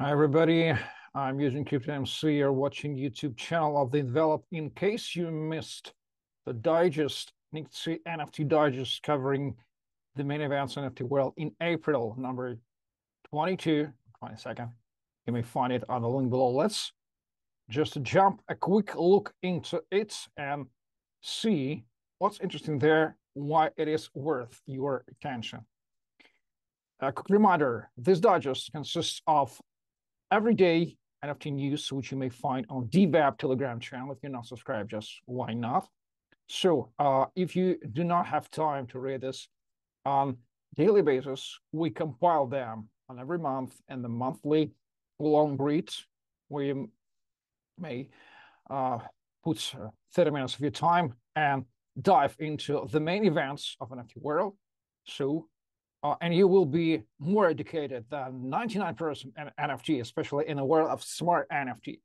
Hi, everybody. I'm using CryptoMC. You're watching YouTube channel of the Envelop. In case you missed the digest, NIFTSY NFT digest covering the main events NFT world in April, number 22, 22nd. You may find it on the link below. Let's just jump a quick look into it and see what's interesting there, why it is worth your attention. A quick reminder, this digest consists of everyday NFT news, which you may find on DeWeb Telegram channel. If you're not subscribed, just why not? So uh, if you do not have time to read this on daily basis, we compile them on every month and the monthly long reads where you may uh, put uh, 30 minutes of your time and dive into the main events of NFT world. So uh, and you will be more educated than 99% NFT, especially in the world of smart NFT.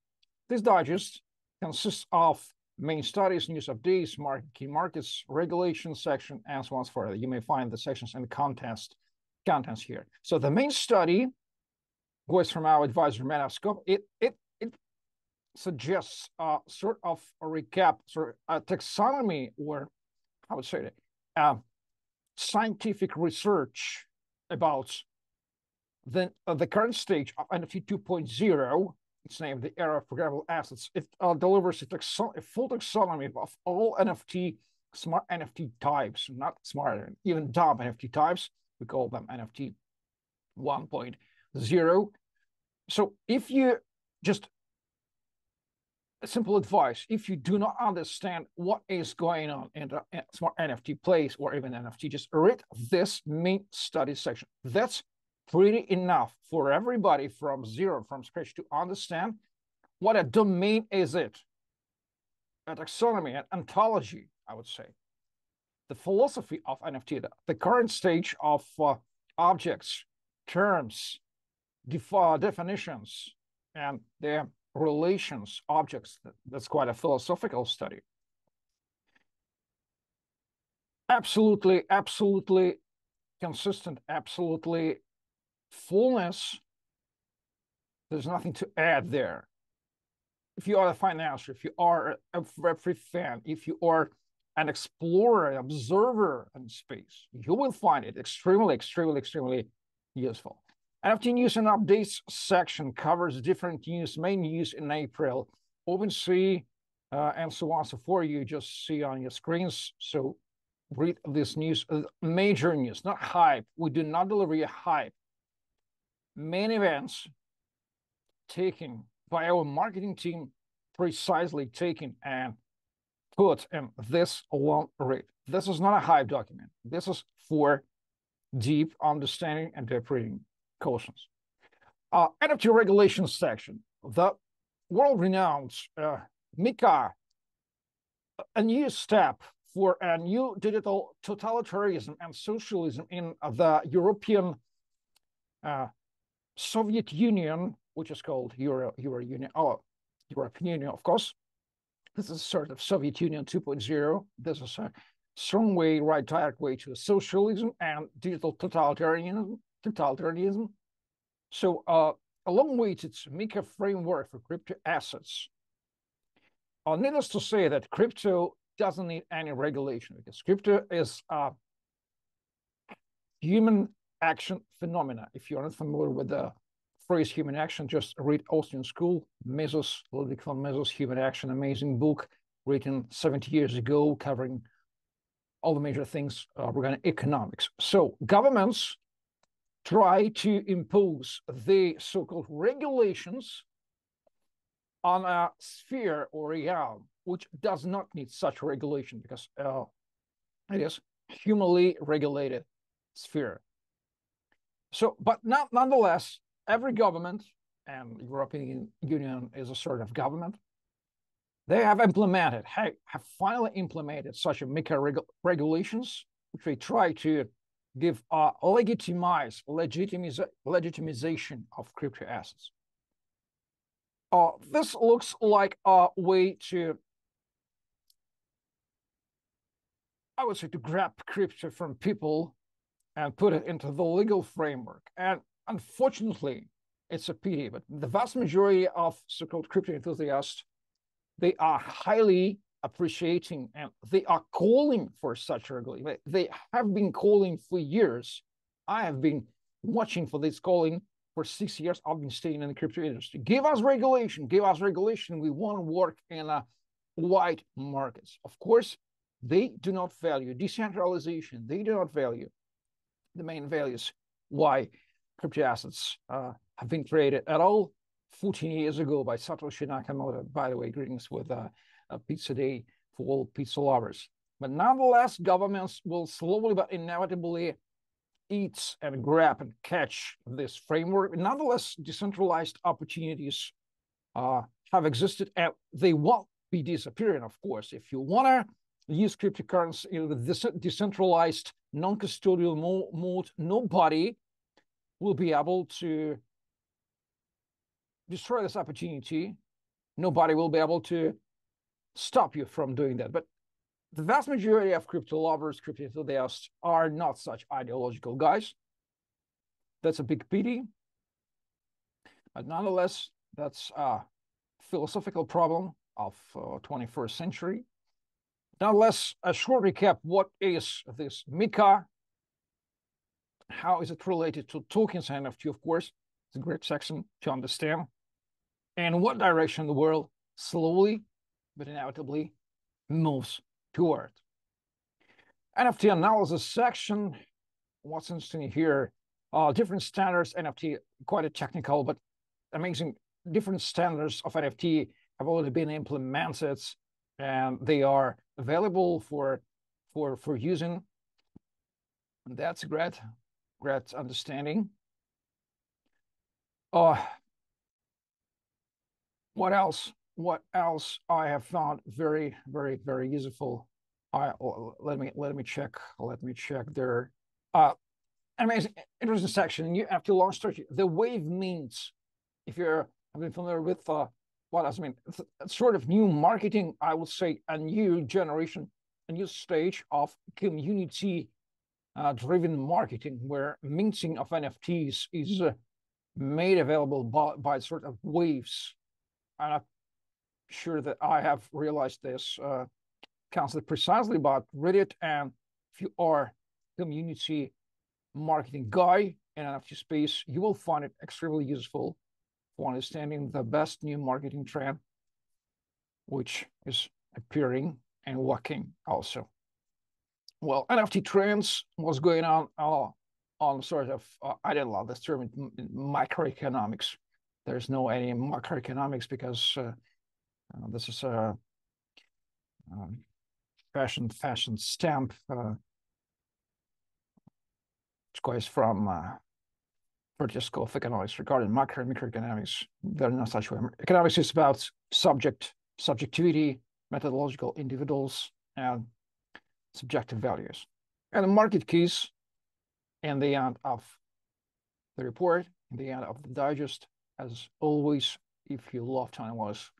This digest consists of main studies, news updates, market key markets, regulations section, and so on forth. You may find the sections and contest contents here. So the main study goes from our advisor Metascope. It it it suggests a sort of a recap, sort of a taxonomy, or I would say that. Uh, scientific research about the, uh, the current stage of NFT 2.0, it's named the era of programmable assets. It uh, delivers a, a, full taxonomy of all NFT, smart NFT types, not smart, even dumb NFT types. We call them NFT 1.0. So if you just simple advice. If you do not understand what is going on in the smart nft place or even nft just read this main study section. That's pretty enough for everybody from zero from scratch to understand what a domain is it. A taxonomy an ontology i would say. The philosophy of nft the, the current stage of uh, objects terms def- definitions and their relations, objects. That's quite a philosophical study. Absolutely, absolutely consistent, absolutely fullness. There's nothing to add there. If you are a financier, if you are a Web3 fan, if you are an explorer, an observer in space, you will find it extremely, extremely, extremely useful. NFT news and updates section covers different news, main news in April, OpenSea, uh, and so on. So for you just see on your screens. So read this news, uh, major news, not hype. We do not deliver a hype. Main events taken by our marketing team, precisely taken and put in this long read. This is not a hype document. This is for deep understanding and interpreting cautions. Uh, NFT regulations section, the world-renowned uh, a new step for a new digital totalitarianism and socialism in the European uh, Soviet Union, which is called Euro, Euro Union, oh, European Union, of course. This is sort of Soviet Union 2.0. This is a strong way, right direct way to socialism and digital totalitarianism totalitarianism. So uh, along with its MiCA framework for crypto assets, uh, needless to say that crypto doesn't need any regulation because crypto is a human action phenomena. If you're not familiar with the phrase human action, just read Austrian School, Mises, Ludwig von Mises, Human Action, amazing book written 70 years ago covering all the major things uh, regarding economics. So governments try to impose the so-called regulations on a sphere or realm which does not need such regulation because uh, it is humanly regulated sphere. So, but not, nonetheless, every government, and European Union is a sort of government, they have implemented, have, have finally implemented such a MiCA reg regulations, which they try to give a legitimize, legitimize, legitimization of crypto assets. Uh, this looks like a way to, I would say, to grab crypto from people and put it into the legal framework. And unfortunately, it's a pity, but the vast majority of so-called crypto enthusiasts, they are highly appreciating and they are calling for such regulation. They have been calling for years. I have been watching for this calling for six years. I've been staying in the crypto industry. Give us regulation. Give us regulation. We want to work in a white markets. Of course, they do not value decentralization. They do not value the main values why crypto assets uh, have been created at all 14 years ago by Satoshi Nakamoto. By the way, greetings with uh, a pizza day for all pizza lovers. But nonetheless, governments will slowly but inevitably eat and grab and catch this framework. Nonetheless, decentralized opportunities uh, have existed and they won't be disappearing, of course. If you want to use cryptocurrency in the decentralized, non-custodial mode, nobody will be able to destroy this opportunity. Nobody will be able to stop you from doing that. But the vast majority of crypto lovers, crypto enthusiasts are not such ideological guys. That's a big pity. But nonetheless, that's a philosophical problem of uh, 21st century. Nonetheless, a short recap, what is this MiCA? How is it related to and NFT, of course? It's a great section to understand. And what direction the world slowly but inevitably moves toward. NFT analysis section. What's interesting here? Uh, different standards, NFT, quite a technical, but amazing. Different standards of NFT have already been implemented and they are available for for for using. That's great, great understanding. Uh, what else? what else I have found very, very, very useful. I let me let me check. Let me check there. Uh, amazing, interesting section. You have to launch strategy. The wave means, if you're have been familiar with uh, what it mean? Sort of new marketing. I would say a new generation, a new stage of community uh, driven marketing where minting of NFTs is uh, made available by, by sort of waves. And I'm sure that I have realized this uh, concept precisely about Reddit. And if you are community marketing guy in NFT space, you will find it extremely useful for understanding the best new marketing trend, which is appearing and working also. Well, NFT trends was going on on sort of, uh, I didn't love this term, microeconomics. There's no any macroeconomics because uh, uh, this is a um, fashion fashion stamp uh, which goes from uh, British School of Economics regarding macro and microeconomics. There are no such way. Economics is about subject, subjectivity, methodological individuals, and subjective values. And the market keys in the end of the report, in the end of the digest, as always, if you love to analyze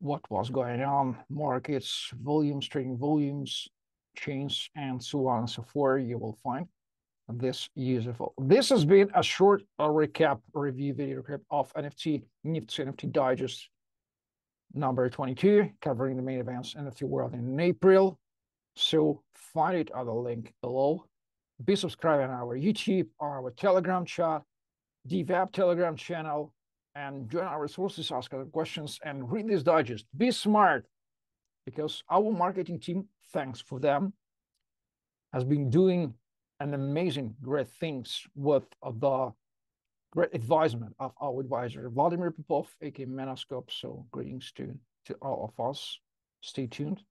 what was going on, markets, volumes, trading volumes, chains, and so on and so forth. You will find this useful. This has been a short recap review video recap of NFT, NIFTSY NFT Digest number 22, covering the main events NFT world in April. So find it at the link below. Be subscribed on our YouTube, our Telegram chat, web Telegram channel, and join our resources, ask other questions, and read this digest. Be smart, because our marketing team, thanks for them, has been doing an amazing, great things with the great advisement of our advisor, Vladimir Popov, aka Menoscope. So greetings to, to all of us. Stay tuned.